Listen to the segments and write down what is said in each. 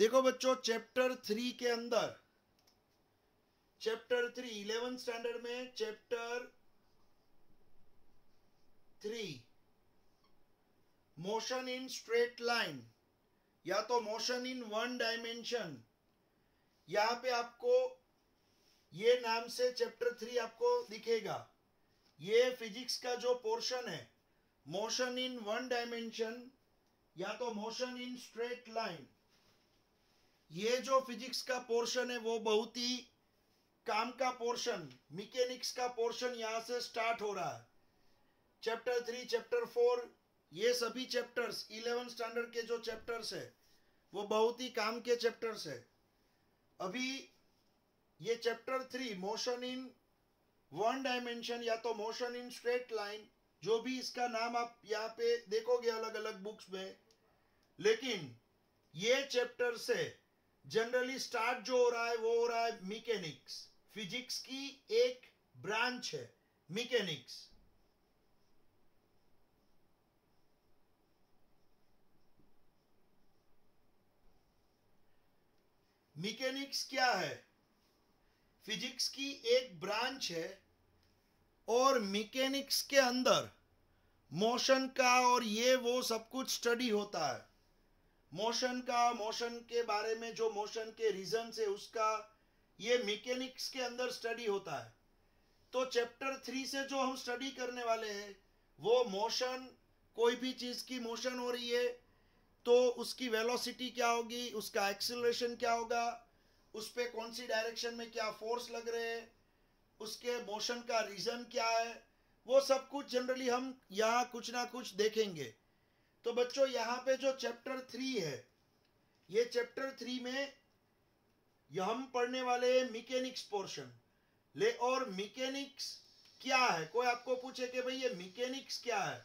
देखो बच्चों chapter three के अंदर चैप्टर थ्री इलेवन स्टैंडर्ड में chapter three motion in straight line या तो मोशन इन वन डायमेंशन यहाँ पे आपको ये नाम से चैप्टर थ्री आपको दिखेगा। ये फिजिक्स का जो पोर्शन है मोशन इन वन डायमेंशन या तो मोशन इन स्ट्रेट लाइन ये जो फिजिक्स का पोर्शन है, वो बहुत ही काम का पोर्शन मिकेनिक्स का पोर्शन यहाँ से स्टार्ट हो रहा है। चैप्टर थ्री चैप्टर फोर ये सभी चैप्टर्स इलेवन स्टैंडर्ड के जो चैप्टर्स है, वो बहुत ही काम के चैप्टर्स है। अभी ये chapter three motion in one dimension या तो मोशन इन स्ट्रेट लाइन जो भी इसका नाम आप यहाँ पे देखोगे अलग अलग बुक्स में। लेकिन ये चैप्टर से जनरली स्टार्ट जो हो रहा है, वो हो रहा है मिकेनिक्स फिजिक्स की एक ब्रांच है मिकेनिक्स मिकेनिक्स क्या है? फिजिक्स की एक ब्रांच है और मिकेनिक्स के अंदर मोशन का और ये वो सब कुछ स्टडी होता है. मोशन का, मोशन के बारे में जो मोशन के रीजन है, उसका ये मैकेनिक्स के अंदर स्टडी होता है। तो चैप्टर थ्री से जो हम स्टडी करने वाले हैं, वो मोशन कोई भी चीज़ की मोशन हो रही है तो उसकी वेलोसिटी क्या होगी, उसका एक्सिलेशन क्या होगा, उस पर कौन सी डायरेक्शन में क्या फोर्स लग रहे हैं, उसके मोशन का रीजन क्या है, वो सब कुछ जनरली हम यहाँ कुछ ना कुछ देखेंगे। तो बच्चों, यहाँ पे जो चैप्टर थ्री है, ये चैप्टर थ्री में हम पढ़ने वाले हैं मिकेनिक्स पोर्शन ले, और मिकेनिक्स क्या है? कोई आपको पूछे कि भाई ये मिकेनिक्स क्या है?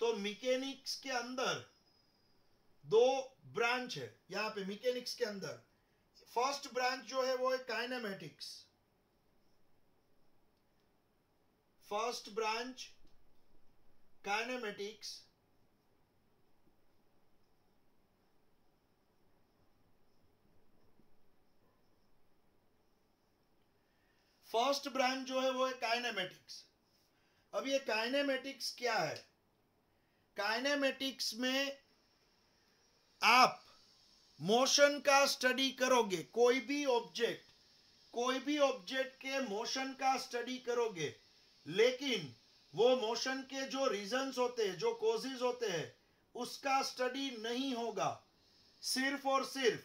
तो मिकेनिक्स के अंदर दो ब्रांच है, यहाँ पे मिकेनिक्स के अंदर। फ़र्स्ट ब्रांच जो है वो है kinematics first branch kinematics first branch जो है वो है काइनेमेटिक्स। अब ये काइनेमेटिक्स क्या है? काइनेमेटिक्स में आप मोशन का स्टडी करोगे, कोई भी ऑब्जेक्ट, कोई भी ऑब्जेक्ट के मोशन का स्टडी करोगे, लेकिन वो मोशन के जो रीजंस होते हैं, जो कोजेज होते हैं, उसका स्टडी नहीं होगा। सिर्फ़ और सिर्फ़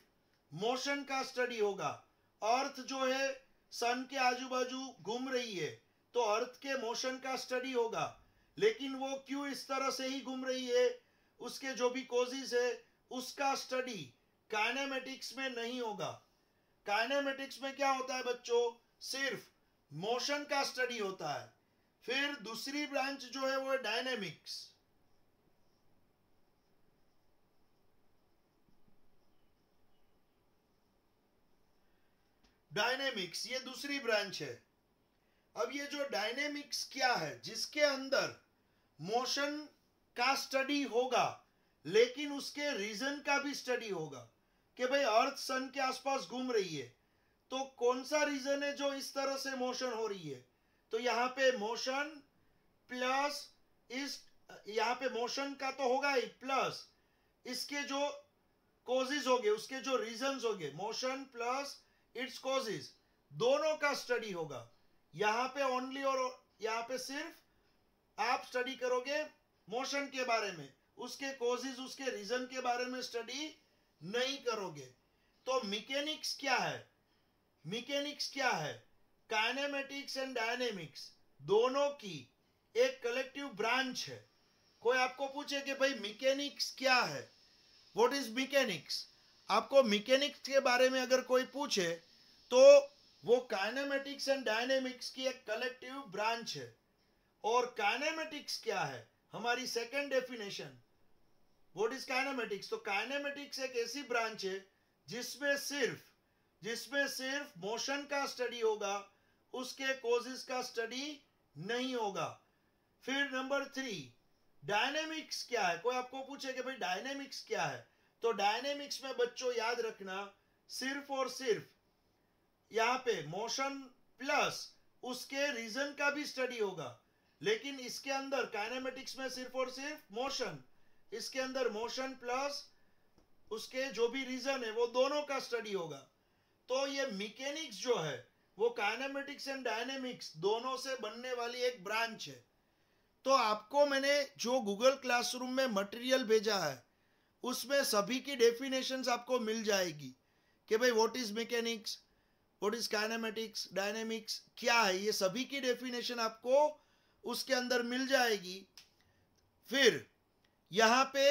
मोशन का स्टडी होगा। अर्थ जो है सन के आजू बाजू घूम रही है तो अर्थ के मोशन का स्टडी होगा। लेकिन वो क्यों इस तरह से ही घूम रही है? उसके जो भी कोजिस है, उसका स्टडी काइनेमेटिक्स में नहीं होगा। काइनेमेटिक्स में क्या होता है बच्चों? सिर्फ़ मोशन का स्टडी होता है। फिर दूसरी ब्रांच जो है, वो डायनेमिक्स डायनेमिक्स ये दूसरी ब्रांच है। अब ये जो डायनेमिक्स क्या है, जिसके अंदर मोशन का स्टडी होगा, लेकिन उसके रीजन का भी स्टडी होगा, कि भाई अर्थ सन के आसपास घूम रही है तो कौन सा रीजन है जो इस तरह से मोशन हो रही है? तो यहाँ पे मोशन प्लस इस यहाँ पे मोशन का तो होगा ही प्लस इसके जो कोजेज हो गए उसके जो रीजन हो गए मोशन प्लस इट्स कॉजेज दोनों का स्टडी होगा। यहाँ पे ओनली और यहाँ पे सिर्फ़ आप स्टडी करोगे मोशन के बारे में। उसके कॉजेज उसके रीजन के बारे में स्टडी नहीं करोगे। तो मिकेनिक्स क्या है? मिकेनिक्स क्या है? काइनेमेटिक्स एंड डायनेमिक्स दोनों की एक कलेक्टिव ब्रांच है। कोई आपको पूछे कि भाई मिकेनिक्स क्या है? व्हाट इज़ मिकेनिक्स आपको मिकेनिक्स के बारे में अगर कोई पूछे तो वो काइनेमेटिक्स एंड डायनेमिक्स की एक कलेक्टिव ब्रांच है। और काइनेमेटिक्स क्या है? हमारी second definition what is kinematics तो काइनेमेटिक्स एक ऐसी ब्रांच है, जिसमें सिर्फ़ जिसमें सिर्फ़ मोशन का स्टडी होगा, उसके कोजेस का स्टडी नहीं होगा। फिर नंबर थ्री डायनेमिक्स क्या है? कोई आपको पूछे कि भाई डायनेमिक्स क्या है? तो डायनेमिक्स में बच्चों याद रखना, सिर्फ़ और सिर्फ़ यहाँ पे मोशन प्लस उसके रीजन का भी स्टडी होगा। लेकिन इसके अंदर काइनेमेटिक्स में सिर्फ़ और सिर्फ़ मोशन इसके अंदर मोशन प्लस उसके जो भी रीजन है, वो दोनों का स्टडी होगा। तो ये मैकेनिक्स जो है, वो काइनेमेटिक्स एंड डायनेमिक्स दोनों से बनने वाली एक ब्रांच है। तो आपको मैंने जो गूगल क्लासरूम में मटेरियल भेजा है, उसमें सभी की डेफिनेशन आपको मिल जाएगी कि भाई what is mechanics what is kinematics dynamics क्या है? ये सभी की डेफिनेशन आपको उसके अंदर मिल जाएगी। फिर, यहाँ पे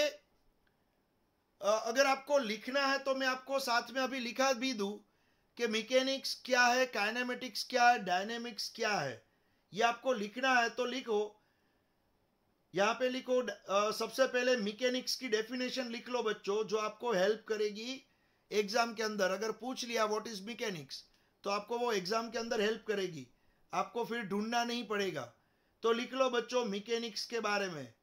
अगर आपको लिखना है तो मैं आपको साथ में अभी लिखा भी दूँ कि मैकेनिक्स क्या है काइनेमेटिक्स क्या है डायनेमिक्स क्या है। ये आपको लिखना है तो लिखो। यहाँ पे लिखो सबसे पहले मैकेनिक्स की डेफिनेशन लिख लो बच्चों, जो आपको हेल्प करेगी एग्ज़ाम के अंदर। अगर पूछ लिया व्हाट इज़ मैकेनिक्स तो आपको वो एग्ज़ाम के अंदर हेल्प करेगी। आपको फिर ढूंढना नहीं पड़ेगा। तो लिख लो बच्चों मिकेनिक्स के बारे में।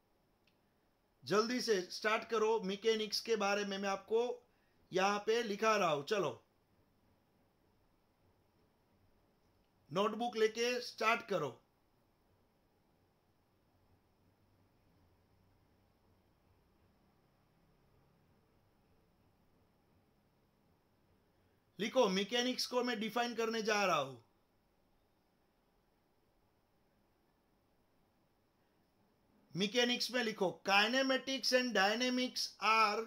जल्दी से स्टार्ट करो मिकेनिक्स के बारे में मैं आपको यहाँ पे लिखा रहा हूँ। चलो। नोटबुक लेके स्टार्ट करो। देखो मैकेनिक्स को मैं डिफाइन करने जा रहा हूँ। मिकेनिक्स में लिखो kinematics and dynamics are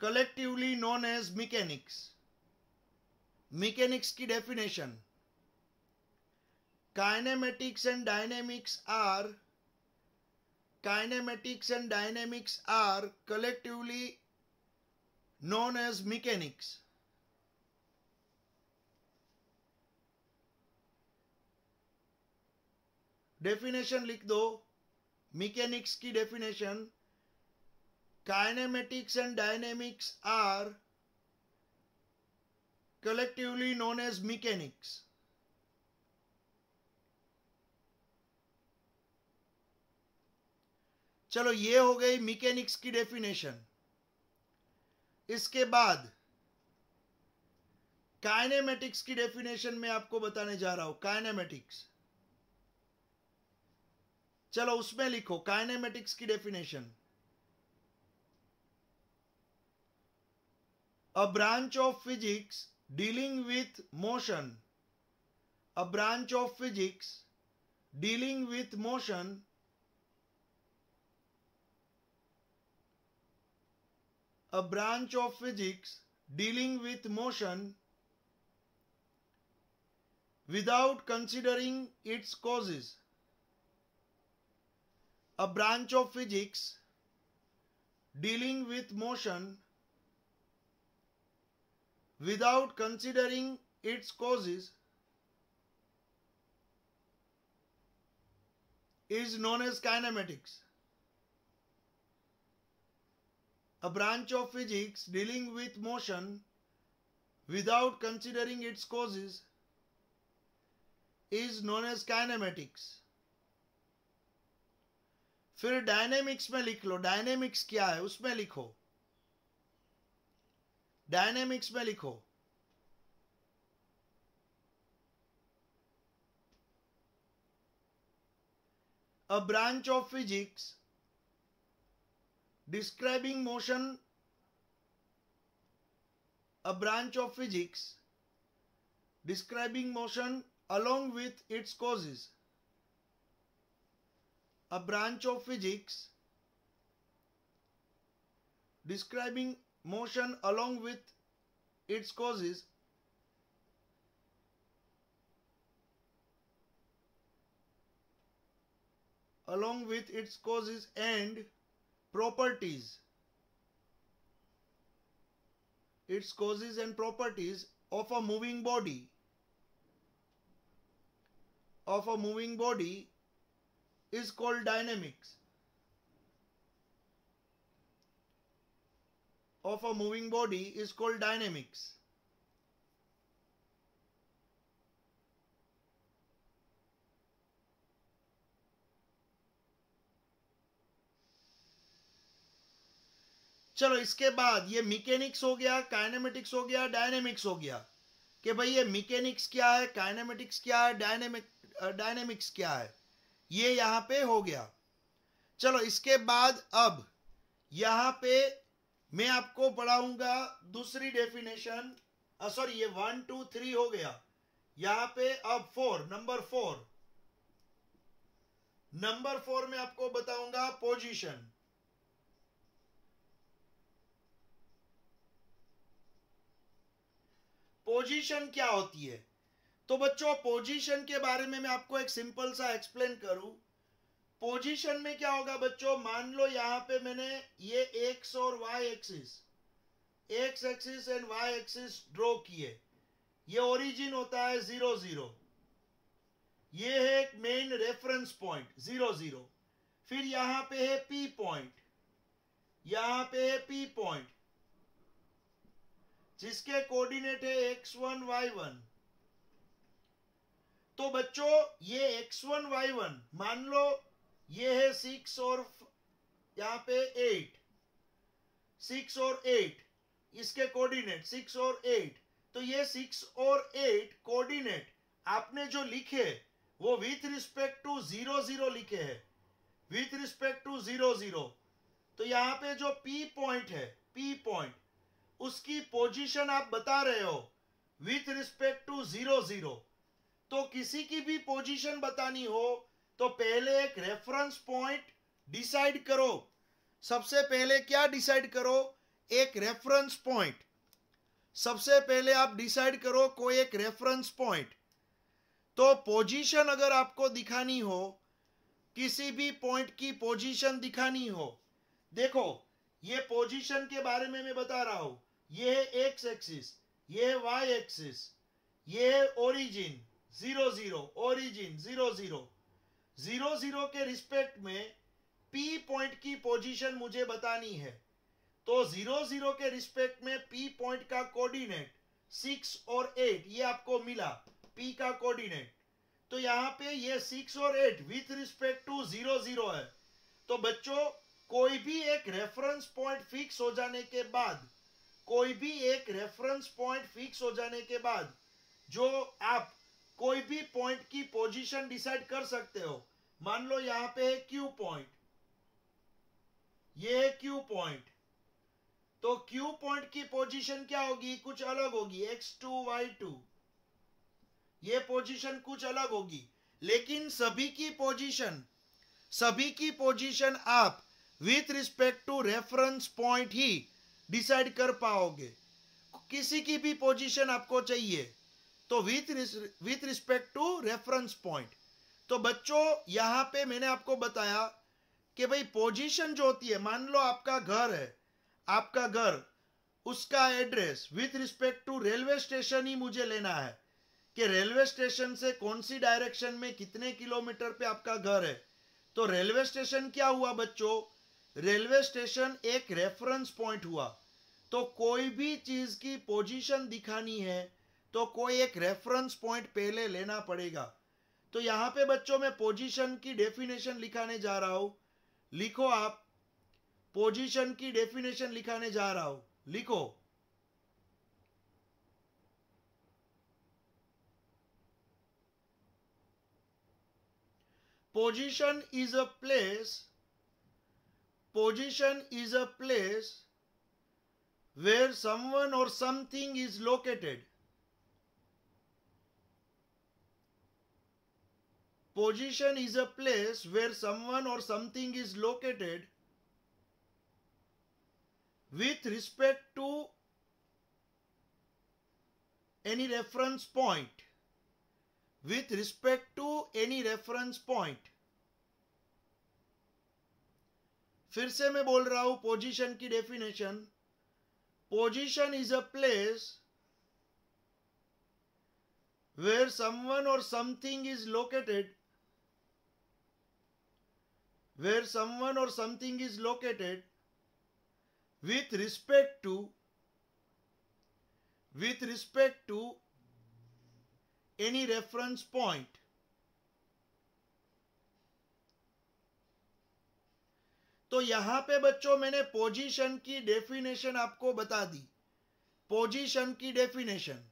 collectively known as mechanics mechanics की definition kinematics and dynamics are kinematics and dynamics are collectively known as mechanics definition लिख दो। मैकेनिक्स की definition kinematics and dynamics are collectively known as mechanics. चलो, ये हो गई mechanics की definition इसके बाद काइनेमेटिक्स की डेफिनेशन में आपको बताने जा रहा हूँ। काइनेमेटिक्स चलो उसमें लिखो काइनेमेटिक्स की definition a branch of physics dealing with motion a branch of physics dealing with motion a branch of physics dealing with motion without considering its causes A branch of physics dealing with motion without considering its causes is known as kinematics. a branch of physics dealing with motion without considering its causes is known as kinematics. फिर dynamics में लिख लो। Dynamics क्या है? उसमें लिखो। Dynamics में लिखो। A branch of physics describing motion a branch of physics describing motion along with its causes a branch of physics describing motion along with its causes. Along with its causes and properties. Its causes and properties of a moving body. Of a moving body is called dynamics of a moving body is called dynamics. चलो इसके बाद ये mechanics हो गया kinematics हो गया dynamics हो गया। कि भाई ये मिकेनिक्स क्या है काइनेमेटिक्स क्या है डायनेमिक डायनेमिक्स क्या है? ये यहाँ पे हो गया। चलो, इसके बाद अब यहाँ पे मैं आपको पढ़ाऊँगा दूसरी डेफिनेशन सॉरी ये वन टू थ्री हो गया। यहाँ पे अब four number four number four में आपको बताऊँगा पोजीशन पोजीशन क्या होती है? तो बच्चों पोजीशन के बारे में मैं आपको एक सिंपल सा एक्सप्लेन करूँ। पोजीशन में क्या होगा बच्चों? मान लो यहाँ पे मैंने ये एक्स और Y axis X axis and Y axis draw किए। ये ओरिजिन होता है ज़ीरो ज़ीरो ये है एक main reference point zero zero फिर यहाँ पे है पी पॉइंट यहाँ पे है पी पॉइंट जिसके कोऑर्डिनेट है एक्स वन वाई वन तो बच्चों, ये एक्स वन वाई वन मान लो, ये है सिक्स और यहाँ पे एट सिक्स और एट इसके कोऑर्डिनेट सिक्स और एट तो ये सिक्स और एट कोऑर्डिनेट आपने जो लिखे, वो with respect to zero zero लिखे हैं। With respect to zero zero तो यहाँ पे जो पी पॉइंट है पी पॉइंट उसकी पोजीशन आप बता रहे हो with respect to zero zero तो किसी की भी पोजीशन बतानी हो तो पहले एक रेफरेंस पॉइंट डिसाइड करो। सबसे पहले क्या डिसाइड करो? एक रेफरेंस पॉइंट सबसे पहले आप डिसाइड करो कोई एक रेफरेंस पॉइंट तो पोजीशन अगर आपको दिखानी हो, किसी भी पॉइंट की पोजीशन दिखानी हो, देखो, ये पोजीशन के बारे में मैं बता रहा हूँ। ये है एक्स एक्सिस ये है वाई एक्सिस ये है origin zero zero origin zero zero zero zero के रिस्पेक्ट में पी पॉइंट की पोजीशन मुझे बतानी है। तो ज़ीरो ज़ीरो के रिस्पेक्ट में पी पॉइंट का कोऑर्डिनेट सिक्स और एट ये आपको मिला पी का कोऑर्डिनेट तो यहाँ पे ये सिक्स और eight with respect to zero zero है। तो बच्चों, कोई भी एक रेफरेंस पॉइंट फिक्स हो जाने के बाद, कोई भी एक रेफरेंस पॉइंट फिक्स हो जाने के बाद, जो आप कोई भी पॉइंट की पोजीशन डिसाइड कर सकते हो। मान लो यहाँ पे है क्यू पॉइंट ये है क्यू पॉइंट तो क्यू पॉइंट की पोजीशन क्या होगी? कुछ अलग होगी। एक्स टू वाई टू ये पोजीशन कुछ अलग होगी। लेकिन सभी की पोजीशन सभी की पोजीशन आप with respect to reference point he decide कर पाओगे। किसी की भी पोजीशन आपको चाहिए। तो with with respect to reference point तो बच्चों, यहाँ पे मैंने आपको बताया कि भाई पोजीशन जो होती है, मान लो आपका घर है, आपका घर, उसका address with respect to railway station ही मुझे लेना है कि रेलवे स्टेशन से कौन सी डायरेक्शन में कितने किलोमीटर पे आपका घर है। तो रेलवे स्टेशन क्या हुआ बच्चों? रेलवे स्टेशन एक रेफरेंस पॉइंट हुआ। तो कोई भी चीज़ की पोजीशन दिखानी है तो कोई एक रेफरेंस पॉइंट पहले लेना पड़ेगा। तो यहाँ पे बच्चों में पोजीशन की डेफिनेशन लिखाने जा रहा हूँ। लिखो आप। पोजीशन की डेफिनेशन लिखाने जा रहा हूँ। लिखो। position is a place, position is a place where someone or something is located position is a place where someone or something is located with respect to any reference point with respect to any reference point फिर से मैं बोल रहा हूं position की definition position is a place where someone or something is located where someone or something is located with respect to with respect to any reference point तो यहाँ पे बच्चों मैंने पोजीशन की डेफिनेशन आपको बता दी। पोजीशन की डेफिनेशन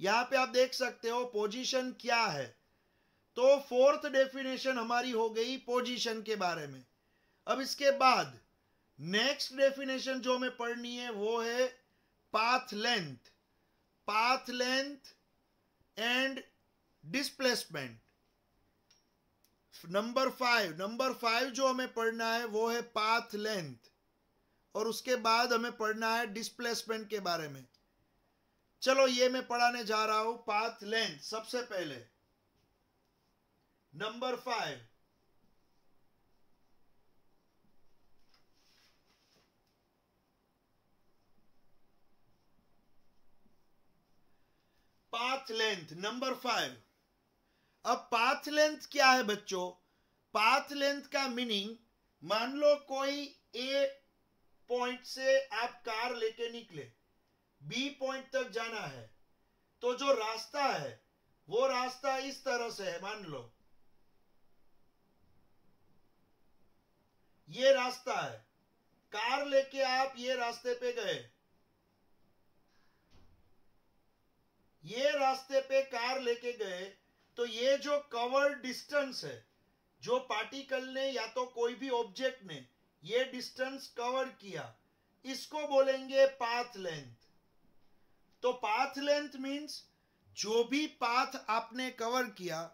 यहाँ पे आप देख सकते हो पोजीशन क्या है। तो फोर्थ डेफिनेशन हमारी हो गई पोजीशन के बारे में। अब इसके बाद नेक्स्ट डेफिनेशन जो हमें पढ़नी है वो है path length. Path length and displacement. Number five number five जो हमें पढ़ना है वो है पाथ लेंथ। और उसके बाद हमें पढ़ना है डिस्प्लेसमेंट के बारे में। चलो ये मैं पढ़ाने जा रहा हूँ, पाथ लेंथ। सबसे पहले number five path length number five अब पाथ लेंथ क्या है बच्चों? पाथ लेंथ का मीनिंग मान लो कोई ए पॉइंट से आप कार लेके निकले। बी पॉइंट तक जाना है। तो जो रास्ता है, वो रास्ता इस तरह से है, मान लो। ये रास्ता है। कार लेके आप ये रास्ते पे गए। ये रास्ते पे कार लेके गए तो ये जो कवर डिस्टेंस है, जो पार्टिकल ने या तो कोई भी ऑब्जेक्ट ने, ये डिस्टेंस कवर किया। इसको बोलेंगे पाथ लेंथ। तो पाथ लेंथ मींस जो भी पाथ आपने कवर किया,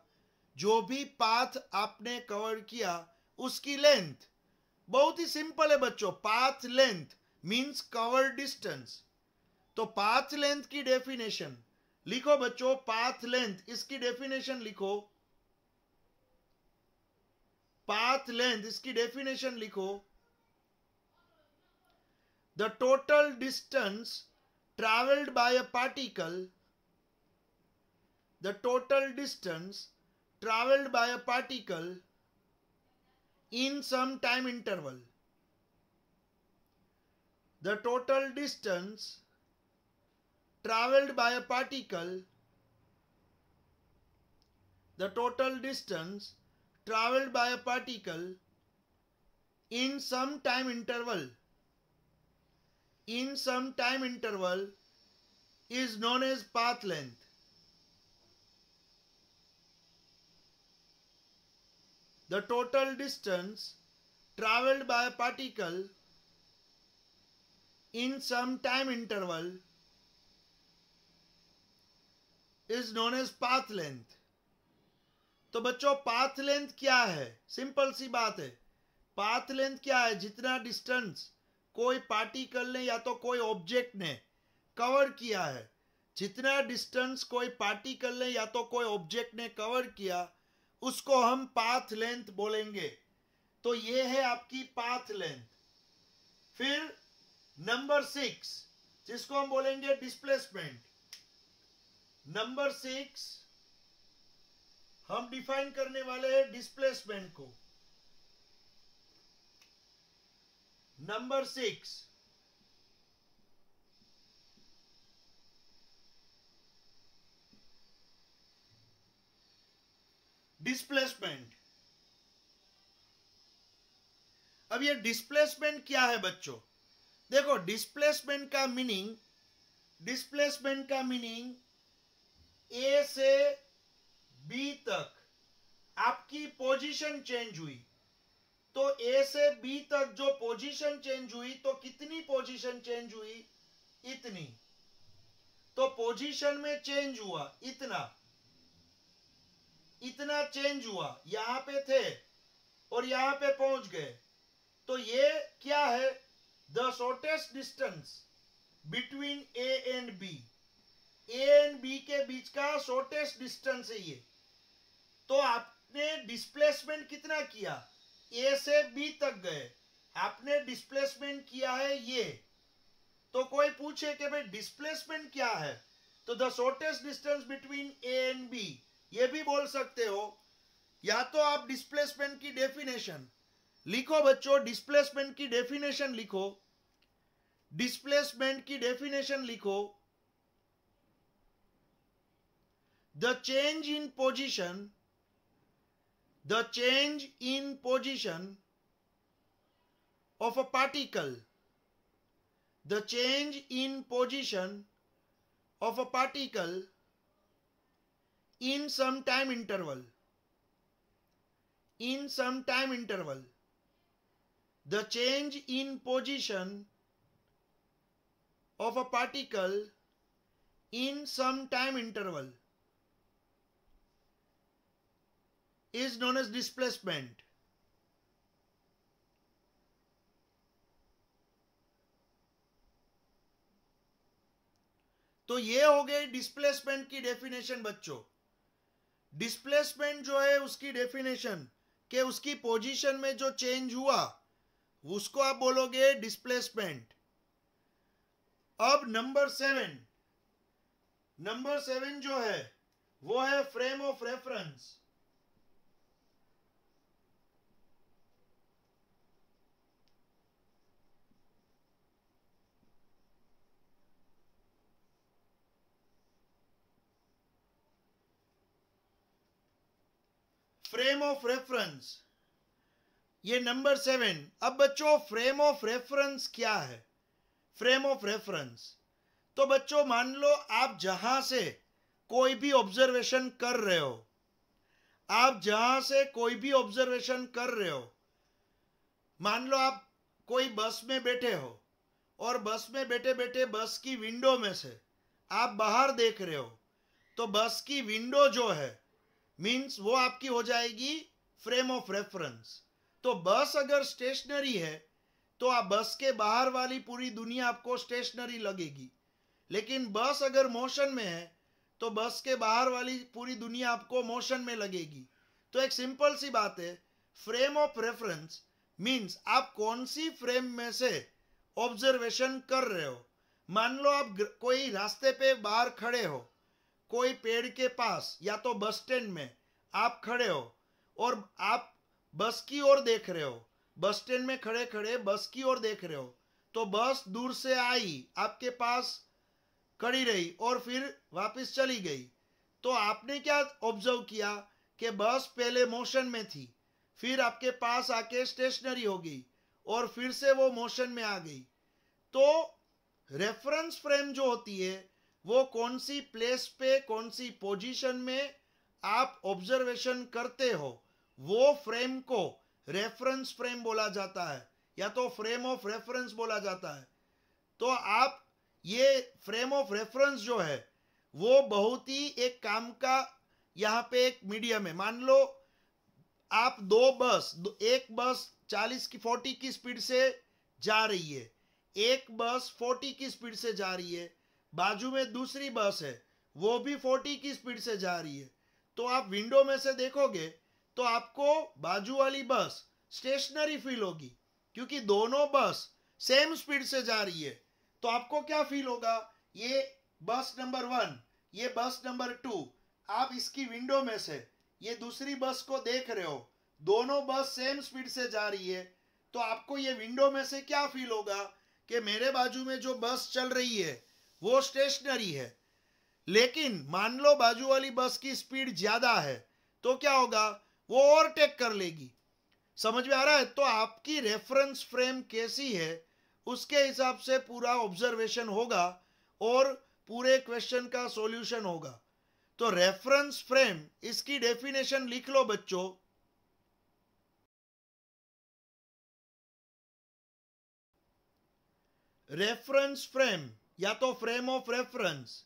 जो भी पाथ आपने कवर किया, उसकी लेंथ। बहुत ही सिंपल है बच्चों path length means cover distance तो पाथ लेंथ की डेफिनेशन लिखो बच्चों पाथ लेंथ इसकी डेफिनेशन लिखो। पाथ लेंथ इसकी डेफिनेशन लिखो। The total distance travelled by a particle the total distance travelled by a particle in some time interval. The total distance traveled by a particle the total distance traveled by a particle in some time interval in some time interval is known as path length the total distance traveled by a particle in some time interval is known as path length. तो बच्चों path length क्या है? Simple सी बात है। Path length क्या है? जितना डिस्टेंस कोई पार्टिकल ने या तो कोई ऑब्जेक्ट ने कवर किया है, जितना डिस्टेंस कोई पार्टिकल ने या तो कोई ऑब्जेक्ट ने कवर किया उसको हम पाथ लेंथ बोलेंगे। तो ये है आपकी पाथ लेंथ फिर नंबर सिक्स जिसको हम बोलेंगे डिस्प्लेसमेंट नंबर सिक्स हम डिफाइन करने वाले हैं डिस्प्लेसमेंट को। नंबर सिक्स डिस्प्लेसमेंट अब ये डिस्प्लेसमेंट क्या है बच्चों? देखो डिस्प्लेसमेंट का मीनिंग डिस्प्लेसमेंट का मीनिंग ए से बी तक। आपकी पोजीशन चेंज हुई। तो ए से बी तक जो पोजीशन चेंज हुई तो कितनी पोजीशन चेंज हुई? इतनी। तो पोजीशन में चेंज हुआ, इतना। इतना चेंज हुआ, यहाँ पे थे और यहाँ पे पहुँच गए। तो ये क्या है? The shortest distance between A and B A and B के बीच का शॉर्टेस्ट डिस्टेंस है ये। तो आपने डिस्प्लेसमेंट कितना किया? ए से बी तक गए। आपने डिस्प्लेसमेंट किया है ये। तो कोई पूछे कि भाई डिस्प्लेसमेंट क्या है? तो the shortest distance between A and B ये भी बोल सकते हो, या तो आप डिस्प्लेसमेंट की डेफिनेशन लिखो बच्चों डिस्प्लेसमेंट की डेफिनेशन लिखो डिस्प्लेसमेंट की डेफिनेशन लिखो। The change in position the change in position of a particle the change in position of a particle in some time interval in some time interval the change in position of a particle in some time interval is known as displacement तो ये हो गए displacement की definition बच्चों। Displacement जो है उसकी definition के उसकी पोजीशन में जो चेंज हुआ, उसको आप बोलोगे डिस्प्लेसमेंट अब नंबर सेवन नंबर सेवन जो है, वो है frame of reference frame of reference ये नंबर सेवन अब बच्चों फ्रेम ऑफ़ रेफरेंस क्या है? फ्रेम ऑफ़ रेफरेंस तो बच्चों, मान लो आप जहाँ से कोई भी ऑब्जर्वेशन कर रहे हो, आप जहाँ से कोई भी ऑब्जर्वेशन कर रहे हो, मान लो आप कोई बस में बैठे हो और बस में बैठे बैठे बस की विंडो में से आप बाहर देख रहे हो तो बस की विंडो जो है मींस वो आपकी हो जाएगी फ्रेम ऑफ़ रेफरेंस तो बस अगर स्टेशनरी है तो आप बस के बाहर वाली पूरी दुनिया आपको स्टेशनरी लगेगी. लेकिन बस अगर मोशन में है तो बस के बाहर वाली पूरी दुनिया आपको मोशन में लगेगी. तो एक सिंपल सी बात है फ्रेम ऑफ़ रेफरेंस मींस आप कौन सी फ्रेम में से ऑब्जर्वेशन कर रहे हो? मान लो आप कोई रास्ते पे बाहर खड़े हो कोई पेड़ के पास या तो बस स्टैंड में आप खड़े हो और आप बस की ओर देख रहे हो, बस स्टैंड में खड़े खड़े बस की ओर देख रहे हो तो बस दूर से आई, आपके पास खड़ी रही और फिर वापस चली गई। तो आपने क्या ऑब्ज़र्व किया कि बस पहले मोशन में थी, फिर आपके पास आके स्टेशनरी हो गई और फिर से वो मोशन में आ गई। तो रेफरेंस फ्रेम जो होती है वो कौन सी प्लेस पे कौन सी पोजीशन में आप ऑब्जर्वेशन करते हो वो फ्रेम को रेफरेंस फ्रेम बोला जाता है या तो फ्रेम ऑफ़ रेफरेंस बोला जाता है। तो आप ये फ्रेम ऑफ़ रेफरेंस जो है वो बहुत ही एक काम का यहाँ पे एक मीडियम है। मान लो आप दो बस दो, एक बस 40 की 40 की स्पीड से जा रही है एक बस 40 की स्पीड से जा रही है बाजू में दूसरी बस है, वो भी 40 की स्पीड से जा रही है। तो आप विंडो में से देखोगे तो आपको बाजू वाली बस स्टेशनरी फील होगी, क्योंकि दोनों बस सेम स्पीड से जा रही है। तो आपको क्या फील होगा? ये बस नंबर वन, ये बस नंबर टू, आप इसकी विंडो में से ये दूसरी बस को देख रहे हो, दोनों बस सेम स्पीड से जा रही है तो आपको ये विंडो में से क्या फील होगा कि मेरे बाजू में जो बस चल रही है वो स्टेशनरी है। लेकिन मान लो बाजू वाली बस की स्पीड ज़्यादा है तो क्या होगा? वो ओवरटेक कर लेगी। समझ में आ रहा है? तो आपकी रेफरेंस फ्रेम कैसी है, उसके हिसाब से पूरा ऑब्जर्वेशन होगा और पूरे क्वेश्चन का सॉल्यूशन होगा। तो रेफरेंस फ्रेम इसकी डेफिनेशन लिख लो बच्चों। रेफरेंस फ्रेम या तो फ्रेम ऑफ़ रेफरेंस,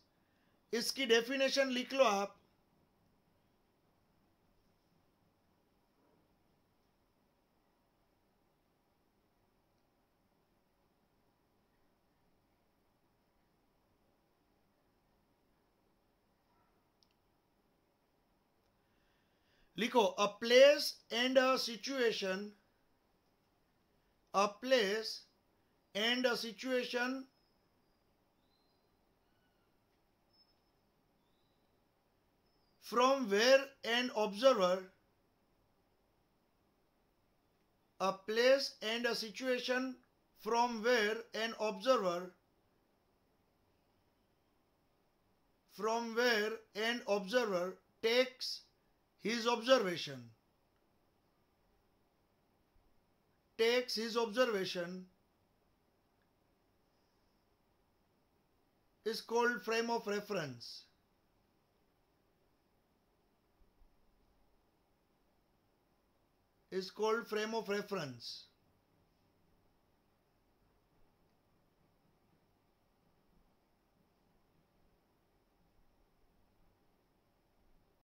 इसकी डेफिनेशन लिख लो आप। लिखो, a place and a situation, a place and a situation from where an observer a place and a situation from where an observer from where an observer takes his observation takes his observation is called frame of reference. Is called frame of reference.